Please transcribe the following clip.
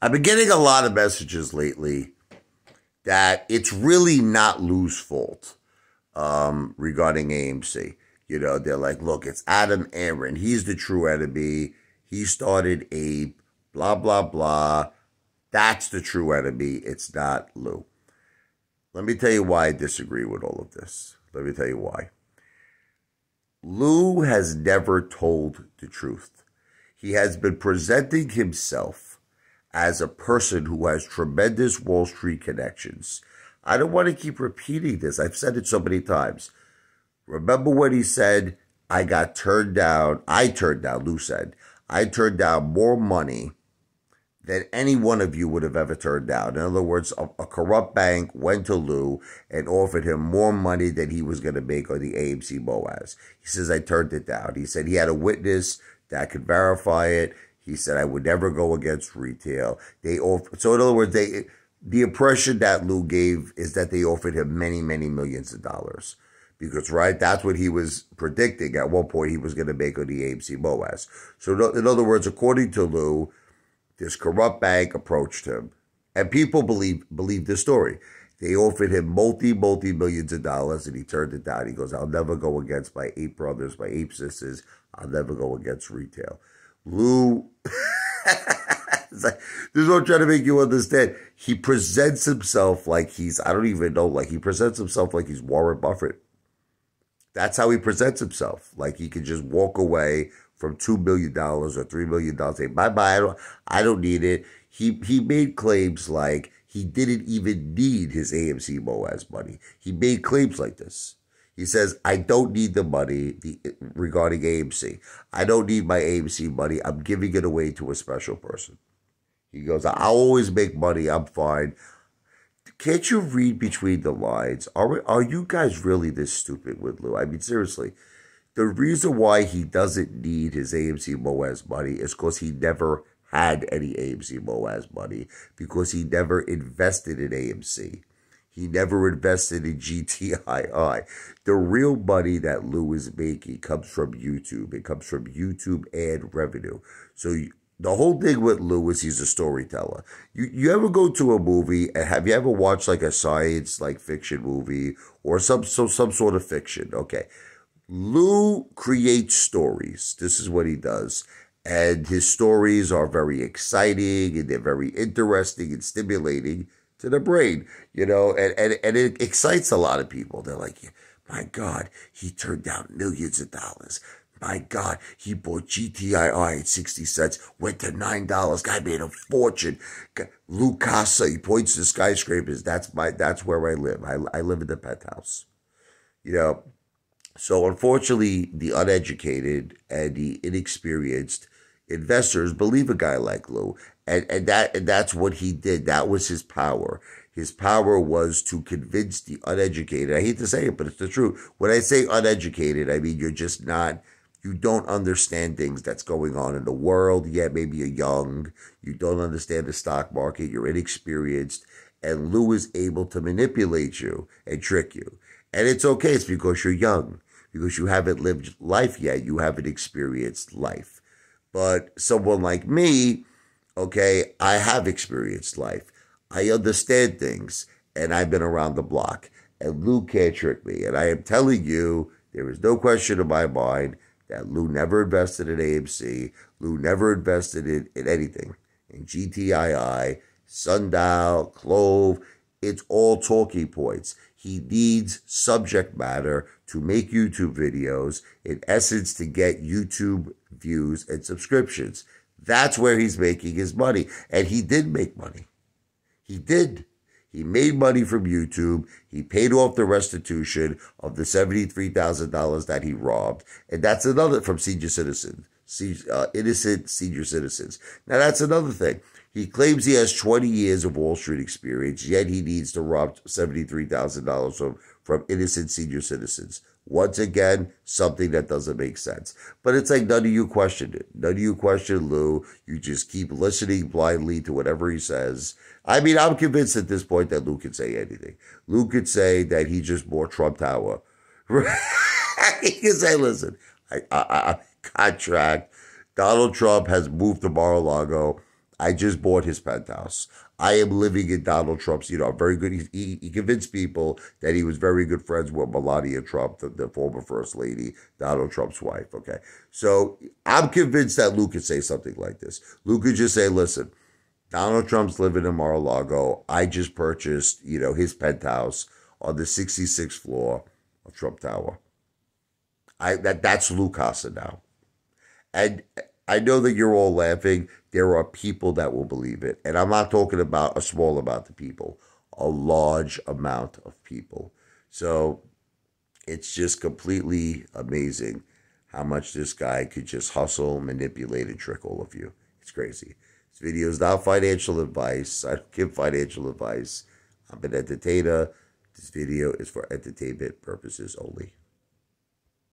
I've been getting a lot of messages lately that it's really not Lou's fault um, regarding AMC. You know, they're like, look, it's Adam Aron. He's the true enemy. He started a blah, blah, blah. That's the true enemy. It's not Lou. Let me tell you why I disagree with all of this. Let me tell you why. Lou has never told the truth. He has been presenting himself as a person who has tremendous Wall Street connections. I don't want to keep repeating this. I've said it so many times. Remember when he said, I got turned down, I turned down, Lou said, I turned down more money than any one of you would have ever turned down. In other words, a, a corrupt bank went to Lou and offered him more money than he was going to make on the AMC MOASS. He says, I turned it down. He said he had a witness that could verify it. He said, I would never go against retail. They offer, so in other words, they, the impression that Lou gave is that they offered him many, many millions of dollars. Because, right, that's what he was predicting at one point he was going to make on the AMC MOASS. So, in other words, according to Lou, this corrupt bank approached him, and people believe believe this story. They offered him multi, multi millions of dollars, and he turned it down. He goes, I'll never go against my eight brothers, my eight sisters. I'll never go against retail. Lou, like, this is what I'm trying to make you understand. He presents himself like he's, I don't even know, like he presents himself like he's Warren Buffett. That's how he presents himself. Like he can just walk away from two million dollars or three million dollars. Say bye bye. I don't. I don't need it. He he made claims like he didn't even need his AMC MOASS money. He made claims like this. He says, I don't need the money the, regarding AMC. I don't need my AMC money. I'm giving it away to a special person. He goes, I'll always make money. I'm fine. Can't you read between the lines? Are, are you guys really this stupid with Lou? I mean, seriously. The reason why he doesn't need his AMC MOASS money is because he never had any AMC MOASS money because he never invested in AMC. He never invested in GTII. The real money that Lou is making comes from YouTube. It comes from YouTube ad revenue. So the whole thing with Lou is he's a storyteller. You you ever go to a movie and have you ever watched like a science like fiction movie or some so some sort of fiction? Okay. Lou creates stories. This is what he does. And his stories are very exciting and they're very interesting and stimulating to the brain, you know, and, and, and it excites a lot of people. They're like, my God, he turned down millions of dollars. My God, he bought GTII at 60 cents, went to $9. Guy made a fortune. Lou Casa, he points to skyscrapers. That's my, that's where I live. I, I live in the penthouse. You know, so unfortunately, the uneducated and the inexperienced investors believe a guy like Lou. And, and that and that's what he did. That was his power. His power was to convince the uneducated. I hate to say it, but it's the truth. When I say uneducated, I mean you're just not you don't understand things that's going on in the world. yet. maybe you're young. You don't understand the stock market. You're inexperienced. And Lou is able to manipulate you and trick you. And it's okay. It's because you're young because you haven't lived life yet. You haven't experienced life. But someone like me, okay, I have experienced life. I understand things and I've been around the block. And Lou can't trick me. And I am telling you, there is no question in my mind that Lou never invested in AMC. Lou never invested in, in anything. In GTII, Sundial, Clove, it's all talking points. He needs subject matter to make YouTube videos, in essence, to get YouTube views and subscriptions. That's where he's making his money. And he did make money. He did. He made money from YouTube. He paid off the restitution of the $73,000 that he robbed. And that's another from senior citizens, uh, innocent senior citizens. Now, that's another thing. He claims he has 20 years of Wall Street experience, yet he needs to rob $73,000 from, from innocent senior citizens. Once again, something that doesn't make sense. But it's like none of you questioned it. None of you question Lou. You just keep listening blindly to whatever he says. I mean, I'm convinced at this point that Lou could say anything. Lou could say that he just bought Trump Tower. he could say, listen, I, I, I contract. Donald Trump has moved to Mar-a-Lago. I just bought his penthouse. I am living in Donald Trump's, you know, very good. He, he, he convinced people that he was very good friends with Melania Trump, the, the former first lady, Donald Trump's wife. Okay. So I'm convinced that Luke could say something like this. Luke could just say, listen, Donald Trump's living in Mar-a-Lago. I just purchased, you know, his penthouse on the 66th floor of Trump Tower. I that that's Casa now. And I know that you're all laughing. There are people that will believe it. And I'm not talking about a small amount of people, a large amount of people. So it's just completely amazing how much this guy could just hustle, manipulate, and trick all of you. It's crazy. This video is not financial advice. I don't give financial advice. I'm an entertainer. This video is for entertainment purposes only.